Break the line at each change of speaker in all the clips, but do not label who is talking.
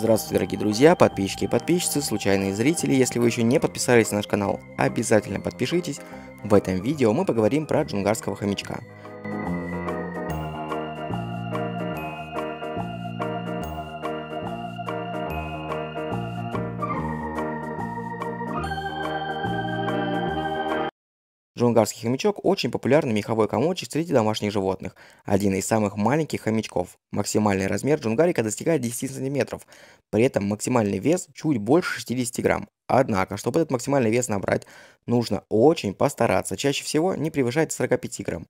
Здравствуйте, дорогие друзья, подписчики и подписчицы, случайные зрители. Если вы еще не подписались на наш канал, обязательно подпишитесь. В этом видео мы поговорим про джунгарского хомячка. Джунгарский хомячок – очень популярный меховой комочек среди домашних животных. Один из самых маленьких хомячков. Максимальный размер джунгарика достигает 10 см. При этом максимальный вес чуть больше 60 грамм. Однако, чтобы этот максимальный вес набрать, нужно очень постараться. Чаще всего не превышать 45 грамм.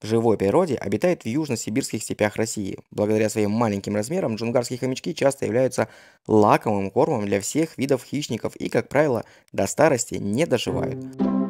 В живой природе обитает в южно-сибирских степях России. Благодаря своим маленьким размерам джунгарские хомячки часто являются лакомым кормом для всех видов хищников и, как правило, до старости не доживают.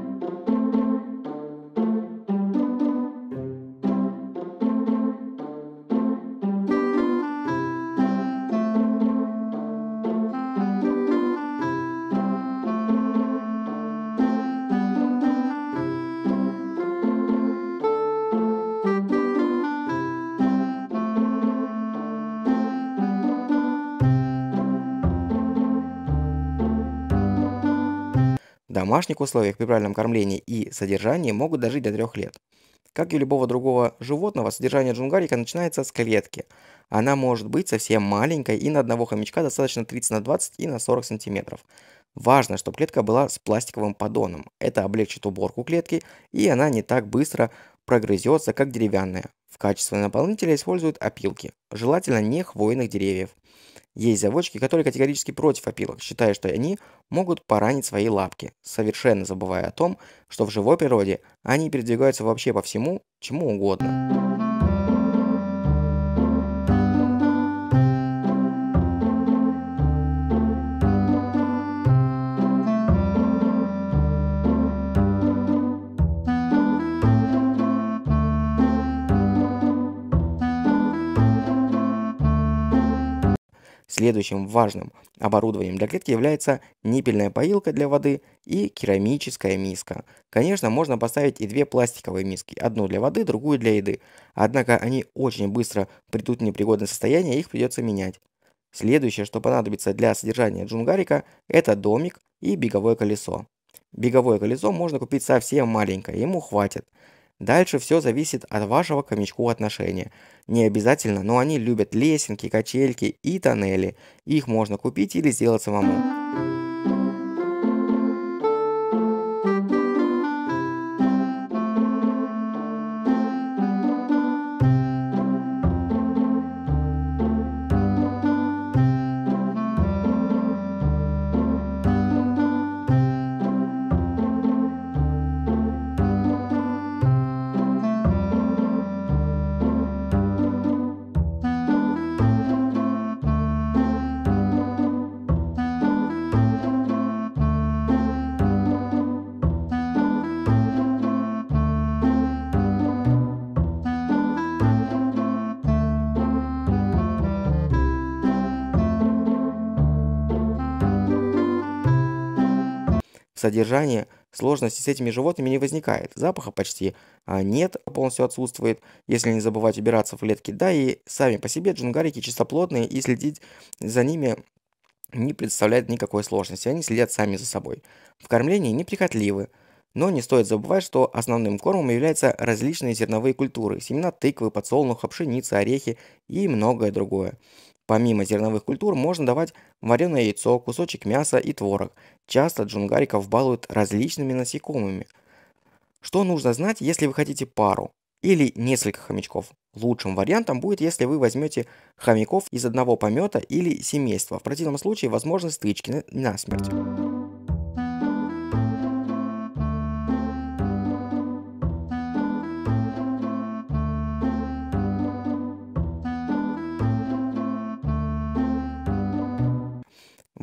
Домашних условиях при правильном кормлении и содержании могут дожить до 3 лет. Как и у любого другого животного, содержание джунгарика начинается с клетки. Она может быть совсем маленькой, и на одного хомячка достаточно 30 на 20 и на 40 сантиметров. Важно, чтобы клетка была с пластиковым поддоном. Это облегчит уборку клетки, и она не так быстро прогрызется, как деревянная. В качестве наполнителя используют опилки, желательно не хвойных деревьев. Есть заводчики, которые категорически против опилок, считая, что они могут поранить свои лапки, совершенно забывая о том, что в живой природе они передвигаются вообще по всему, чему угодно. Следующим важным оборудованием для клетки является ниппельная поилка для воды и керамическая миска. Конечно, можно поставить и две пластиковые миски, одну для воды, другую для еды. Однако они очень быстро придут в непригодное состояние, их придется менять. Следующее, что понадобится для содержания джунгарика, это домик и беговое колесо. Беговое колесо можно купить совсем маленькое, ему хватит. Дальше все зависит от вашего к хомячку отношения. Не обязательно, но они любят лесенки, качельки и тоннели. Их можно купить или сделать самому. Содержании сложности с этими животными не возникает. Запаха почти а, нет, полностью отсутствует, если не забывать убираться в клетке. Да и сами по себе джунгарики чистоплотные и следить за ними не представляет никакой сложности. Они следят сами за собой. В кормлении неприхотливы. Но не стоит забывать, что основным кормом являются различные зерновые культуры, семена тыквы, подсолнуха, пшеницы, орехи и многое другое. Помимо зерновых культур можно давать вареное яйцо, кусочек мяса и творог. Часто джунгариков балуют различными насекомыми. Что нужно знать, если вы хотите пару или несколько хомячков? Лучшим вариантом будет, если вы возьмете хомяков из одного помета или семейства. В противном случае возможны стычки на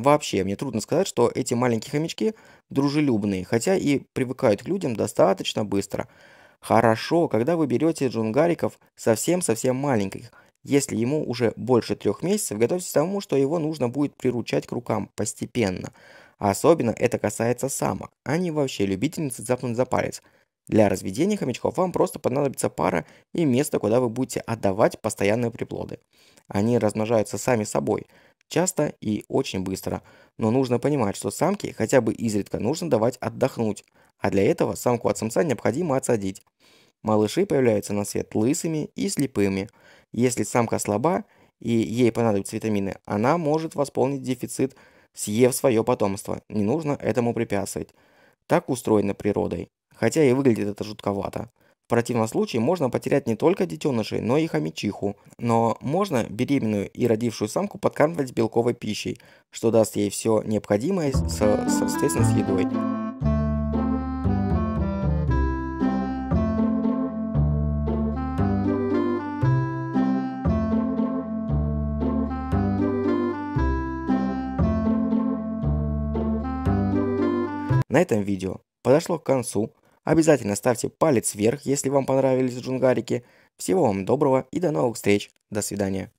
Вообще, мне трудно сказать, что эти маленькие хомячки дружелюбные, хотя и привыкают к людям достаточно быстро. Хорошо, когда вы берете джунгариков совсем-совсем маленьких. Если ему уже больше трех месяцев, готовьтесь к тому, что его нужно будет приручать к рукам постепенно. особенно это касается самок. Они вообще любительницы цапнуть за палец. Для разведения хомячков вам просто понадобится пара и место, куда вы будете отдавать постоянные приплоды. Они размножаются сами собой – часто и очень быстро. Но нужно понимать, что самке хотя бы изредка нужно давать отдохнуть, а для этого самку от самца необходимо отсадить. Малыши появляются на свет лысыми и слепыми. Если самка слаба и ей понадобятся витамины, она может восполнить дефицит, съев свое потомство. Не нужно этому препятствовать. Так устроено природой. Хотя и выглядит это жутковато. В противном случае можно потерять не только детенышей, но и хомячиху. Но можно беременную и родившую самку подкармливать белковой пищей, что даст ей все необходимое, с, соответственно, с едой. На этом видео подошло к концу. Обязательно ставьте палец вверх, если вам понравились джунгарики. Всего вам доброго и до новых встреч. До свидания.